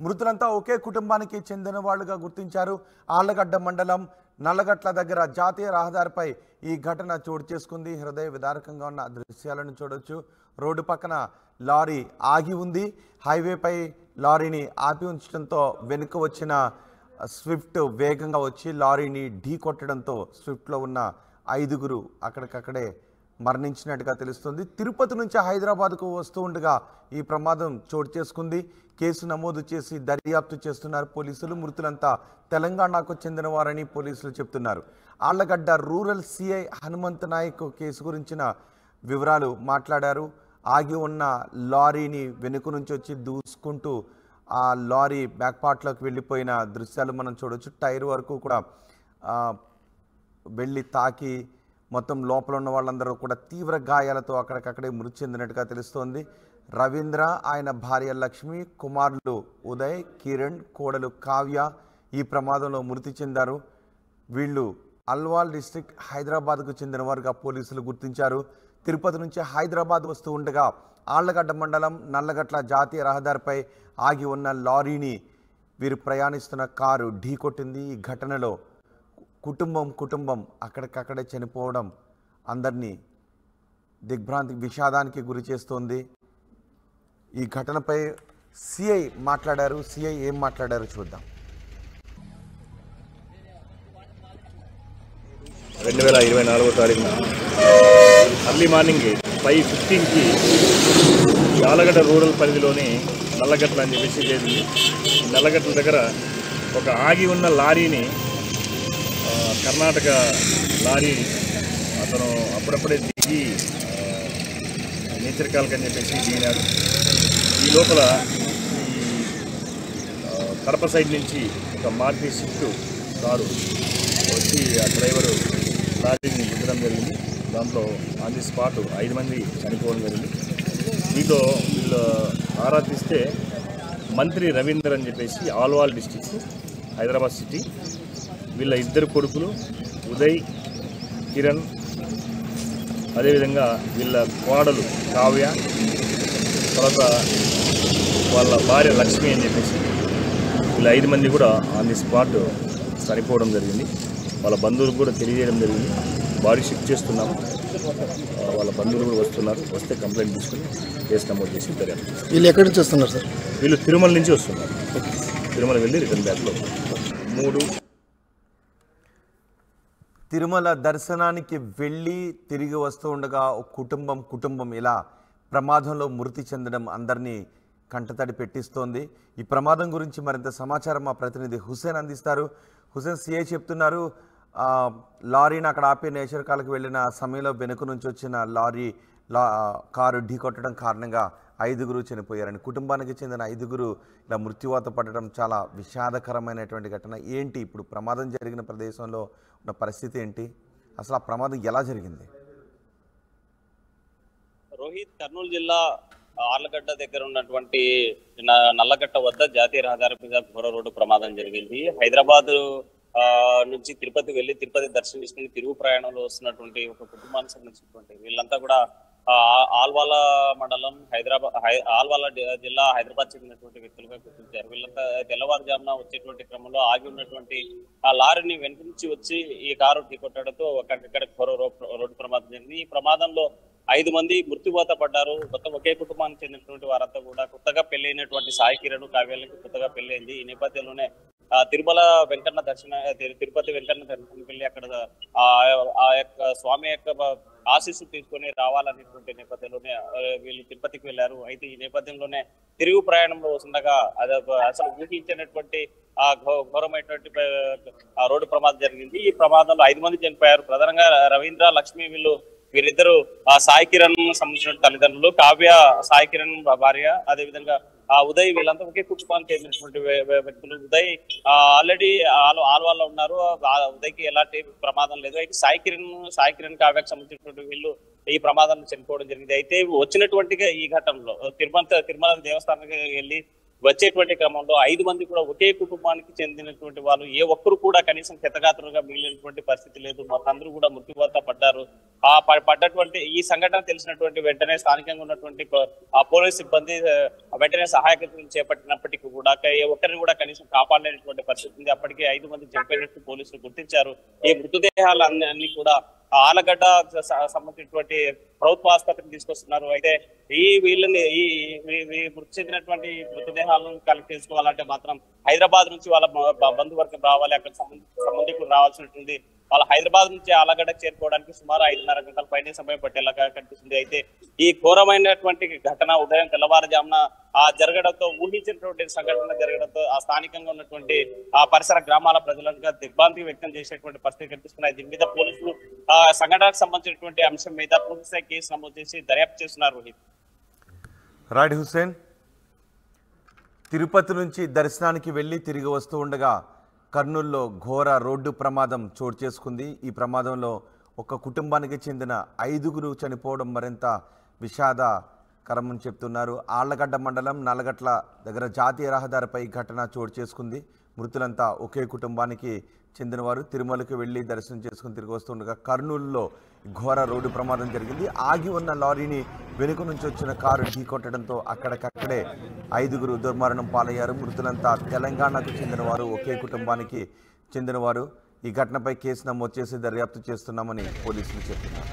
మృతులంతా ఒకే కుటుంబానికి చెందిన వాళ్ళుగా గుర్తించారు. ఆళ్ళగడ్డ మండలం నల్లగట్ల దగ్గర జాతీయ రహదారిపై ఈ ఘటన చోటు చేసుకుంది. హృదయ విదారకంగా ఉన్న దృశ్యాలను చూడొచ్చు. రోడ్డు పక్కన లారీ ఆగి ఉంది. హైవేపై లారీని ఆపి ఉంచడంతో వెనుక వచ్చిన స్విఫ్ట్ వేగంగా వచ్చి లారీని ఢీ కొట్టడంతో స్విఫ్ట్లో ఉన్న ఐదుగురు అక్కడికక్కడే మరణించినట్టుగా తెలుస్తుంది. తిరుపతి నుంచి హైదరాబాద్కు వస్తూ ఉండగా ఈ ప్రమాదం చోటు చేసుకుంది. కేసు నమోదు చేసి దర్యాప్తు చేస్తున్నారు పోలీసులు. మృతులంతా తెలంగాణకు చెందిన వారని పోలీసులు చెప్తున్నారు. Allagadda rural CI Hanumanth Naik case గురించిన వివరాలు మాట్లాడారు. ఆగి ఉన్న లారీని వెనుక నుంచి వచ్చి దూసుకుంటూ ఆ లారీ బ్యాక్ పార్ట్లోకి వెళ్ళిపోయిన దృశ్యాలు మనం చూడొచ్చు. టైర్ వరకు కూడా వెళ్ళి తాకి మొత్తం లోపల ఉన్న వాళ్ళందరూ కూడా తీవ్ర గాయాలతో అక్కడికక్కడే మృతి చెందినట్టుగా తెలుస్తోంది. రవీంద్ర ఆయన భార్య లక్ష్మి కుమారులు ఉదయ్ కిరణ్ కోడలు కావ్య ఈ ప్రమాదంలో మృతి చెందారు. వీళ్ళు అల్వాల్ డిస్ట్రిక్ట్ హైదరాబాద్కు చెందిన వారుగా పోలీసులు గుర్తించారు. తిరుపతి నుంచి హైదరాబాద్ వస్తూ ఉండగా ఆళ్ళగడ్డ మండలం నల్లగట్ల జాతీయ రహదారిపై ఆగి ఉన్న లారీని వీరు ప్రయాణిస్తున్న కారు ఢీకొట్టింది ఈ ఘటనలో కుటుంబం కుటుంబం అక్కడికక్కడే చనిపోవడం అందరినీ దిగ్భ్రాంతి విషాదానికి గురి చేస్తోంది. ఈ ఘటనపై సిఐ మాట్లాడారు. సిఐ ఏం మాట్లాడారు చూద్దాం. రెండు వేల ఇరవై నాలుగో తారీఖున అర్లీ మార్నింగ్ ఫైవ్ ఫిఫ్టీన్కి యాలగడ్డ రూరల్ పరిధిలోని నల్లగట్ల అని చెప్పేసి జరిగింది నల్లగట్ల దగ్గర ఒక ఆగి ఉన్న లారీని కర్ణాటక లారీ అతను అప్పుడప్పుడే దిగి ఆ, నేచర్ అని చెప్పేసి దిగినాడు. ఈ లోపల ఈ కడప సైడ్ నుంచి ఒక మారుతి షిఫ్ట్ కారు వచ్చి ఆ డ్రైవరు లారీని గుద్దడం జరిగింది. దాంట్లో ఆన్ ది స్పాట్ ఐదు మంది చనిపోవడం జరిగింది. దీంతో వీళ్ళు ఆరా తీస్తే మంత్రి రవీందర్ అని చెప్పేసి ఆల్వాల్ డిస్టిక్ హైదరాబాద్ సిటీ వీళ్ళ ఇద్దరు కొడుకులు ఉదయ్ కిరణ్ అదేవిధంగా వీళ్ళ కోడలు కావ్య తర్వాత వాళ్ళ భార్య లక్ష్మి అని చెప్పేసి వీళ్ళ ఐదు మంది కూడా ఆన్ ది స్పాట్ చనిపోవడం జరిగింది. వాళ్ళ బంధువులకు కూడా తెలియజేయడం జరిగింది. బాడీ షిఫ్ట్ చేస్తున్నాము. వాళ్ళ బంధువులు కూడా వస్తున్నారు. వస్తే కంప్లైంట్ తీసుకుని కేసు నమోదు చేసి దర్యాప్తు. వీళ్ళు ఎక్కడి నుంచి వస్తున్నారు సార్? వీళ్ళు తిరుమల నుంచి వస్తున్నారు. తిరుమల వెళ్ళి రిటర్న్ బ్యాక్లో. మూడు తిరుమల దర్శనానికి వెళ్ళి తిరిగి వస్తూ ఉండగా ఒక కుటుంబం కుటుంబం ఇలా ప్రమాదంలో మృతి చెందడం అందరినీ కంటతడి పెట్టిస్తోంది. ఈ ప్రమాదం గురించి మరింత సమాచారం మా ప్రతినిధి హుసేన్ అందిస్తారు. హుసేన్ సిఐ చెప్తున్నారు లారీని అక్కడ ఆపి నేచర్ కాలకు వెళ్ళిన సమయంలో వెనుక నుంచి వచ్చిన లారీ లా కారు ఢీకొట్టడం కారణంగా ఐదుగురు చనిపోయారని కుటుంబానికి చెందిన ఐదుగురు ఇలా మృత్యువాత పడటం చాలా విషాదకరమైనటువంటి ఘటన. ఏంటి ఇప్పుడు ప్రమాదం జరిగిన ప్రదేశంలో ఉన్న పరిస్థితి ఏంటి? అసలు ఆ ప్రమాదం ఎలా జరిగింది? రోహిత్ కర్నూలు జిల్లా ఆర్లగడ్డ దగ్గర ఉన్నటువంటి న- నల్లగట్ట వద్ద జాతీయ రహదారి మీద ఘోర రోడ్డు ప్రమాదం జరిగింది. హైదరాబాద్ ఆ, నుంచి తిరుపతి వెళ్ళి తిరుపతి దర్శనం చేసుకుని తిరుగు ప్రయాణంలో వస్తున్నటువంటి ఒక కుటుంబానికి సంబంధించినటువంటి వీళ్ళంతా కూడా ఆల్వాల మండలం హైదరాబాద్ హై- ఆల్వాల జిల్లా హైదరాబాద్ చెందినటువంటి వ్యక్తులుగా గుర్తించారు. వీళ్ళంతా తెల్లవారుజామున వచ్చేటువంటి క్రమంలో ఆగి ఉన్నటువంటి ఆ లారీని వెనుక నుంచి వచ్చి ఈ కారు ఢీకొట్టడంతో అక్కడిక్కడ ఘోర రోడ్డు ప్రమాదం జరిగింది. ఈ ప్రమాదంలో ఐదు మంది మృత్యువాత పడ్డారు. మొత్తం ఒకే కుటుంబానికి చెందినటువంటి వారంతా కూడా కొత్తగా పెళ్ళి సాయి కిరణ్ కావ్యాలకి కొత్తగా పెళ్ళైంది ఈ నేపథ్యంలోనే తిరుమల వెంకన్న దర్శన తిరు- తిరుపతి వెంకన్న దర్శనం వెళ్ళి అక్కడ ఆ యొక్క స్వామి యొక్క ఆశీస్సు తీసుకొని రావాలనేటువంటి నేపథ్యంలోనే వీళ్ళు తిరుపతికి వెళ్ళారు. అయితే ఈ నేపథ్యంలోనే తిరుగు ప్రయాణంలో వస్తుండగా అది అసలు ఊహించినటువంటి ఆ ఘోరమైనటువంటి ఆ రోడ్డు ప్రమాదం జరిగింది. ఈ ప్రమాదంలో ఐదు మంది చనిపోయారు. ప్రధానంగా రవీంద్ర లక్ష్మి వీళ్ళు వీరిద్దరు ఆ సాయి కిరణ్ సంబంధించిన తల్లిదండ్రులు. కావ్య సాయి కిరణ్ భార్య. అదే విధంగా ఆ ఉదయ్ వీళ్ళంతా ఒకే కుటుంబానికి చెందినటువంటి వ్యక్తులు ఉదయ్ ఆల్రెడీ ఆల్వాల్లో ఉన్నారు. ఉదయ్కి ఎలాంటి ప్రమాదం లేదు. అయితే సాయి కిరణ్ సాయి కిరణ్ కావ్యకు సంబంధించినటువంటి వీళ్ళు ఈ ప్రమాదాన్ని చనిపోవడం జరిగింది. అయితే వచ్చినటువంటి ఈ ఘటనలో తిరుమల తిరుమల దేవస్థానానికి వెళ్ళి వచ్చేటువంటి క్రమంలో ఐదు మంది కూడా ఒకే కుటుంబానికి చెందినటువంటి వాళ్ళు ఏ ఒక్కరు కూడా కనీసం క్షతగాత్రులుగా మిగిలినటువంటి పరిస్థితి లేదు. మాకందరూ కూడా మృత్యువాత పడ్డారు. ఆ పడ్డటువంటి ఈ సంఘటన తెలిసినటువంటి వెంటనే స్థానికంగా ఉన్నటువంటి ఆ పోలీస్ సిబ్బంది వెంటనే సహాయక చేపట్టినప్పటికీ కూడా ఏ ఒక్కరిని కూడా కనీసం కాపాడలేనటువంటి పరిస్థితి ఉంది. అప్పటికే ఐదు మంది చనిపోయినట్టు పోలీసులు గుర్తించారు. ఈ మృతదేహాలు అన్ని కూడా ఆలగడ్డ సంబంధించినటువంటి ప్రభుత్వ ఆసుపత్రికి తీసుకొస్తున్నారు. అయితే ఈ వీళ్ళని ఈ మృతి చెందినటువంటి మృతదేహాలను కలెక్ట్ చేసుకోవాలంటే మాత్రం హైదరాబాద్ నుంచి వాళ్ళ బంధువర్గం రావాలి అక్కడ సంబంధికులు రావాల్సినటువంటి వాళ్ళ హైదరాబాద్ నుంచి ఆలగడ్డ చేరుకోవడానికి సుమారు ఐదున్నర గంటల పైన సమయం పట్టేలాగా కనిపిస్తుంది. అయితే ఈ ఘోరమైనటువంటి ఘటన ఉదయం తెల్లవారుజామున ఆ జరగడంతో ఊహించినటువంటి సంఘటన జరగడంతో ఆ స్థానికంగా ఉన్నటువంటి ఆ పరిసర గ్రామాల ప్రజలంతా దిగ్భ్రాంతి వ్యక్తం చేసేటువంటి పరిస్థితి కనిపిస్తున్నాయి దీని మీద పోలీసులు ఆ సంఘటనకు సంబంధించినటువంటి అంశం మీద పూర్తి కేసు నమోదు చేసి దర్యాప్తు చేస్తున్నారు రోహిత్. రైట్ హుసేన్ తిరుపతి నుంచి దర్శనానికి వెళ్ళి తిరిగి వస్తూ ఉండగా కర్నూల్లో ఘోర రోడ్డు ప్రమాదం చోటు చేసుకుంది. ఈ ప్రమాదంలో ఒక కుటుంబానికి చెందిన ఐదుగురు చనిపోవడం మరింత విషాదకరమని చెప్తున్నారు. ఆళ్ళగడ్డ మండలం నల్లగట్ల దగ్గర జాతీయ రహదారిపై ఘటన చోటు చేసుకుంది. మృతులంతా ఒకే కుటుంబానికి చెందినవారు తిరుమలకు వెళ్ళి దర్శనం చేసుకుని తిరిగి వస్తుండగా కర్నూలులో ఘోర రోడ్డు ప్రమాదం జరిగింది. ఆగి ఉన్న లారీని వెనుక నుంచి వచ్చిన కారు ఢీకొట్టడంతో అక్కడికక్కడే ఐదుగురు దుర్మరణం పాలయ్యారు. మృతులంతా తెలంగాణకు చెందినవారు ఒకే కుటుంబానికి చెందినవారు. ఈ ఘటనపై కేసు నమోదు చేసి దర్యాప్తు చేస్తున్నామని పోలీసులు చెప్తున్నారు.